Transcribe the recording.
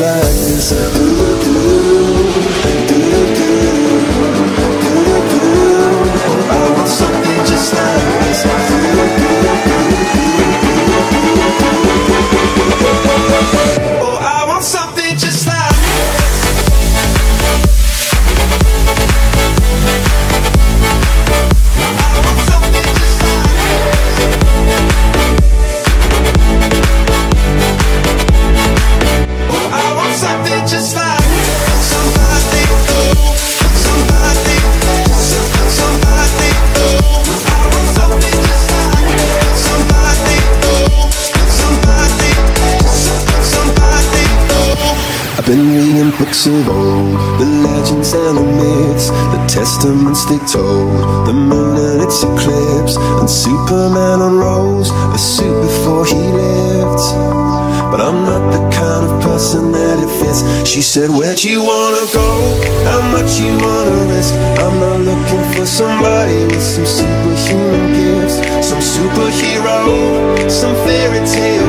like this. Been reading books of old, the legends and the myths, the testaments they told, the moon and its eclipse, and Superman unrolls a suit before he lived. But I'm not the kind of person that it fits. She said, Where'd you wanna go? How much you wanna risk? I'm not looking for somebody with some superhuman gifts, some superhero, some fairy tale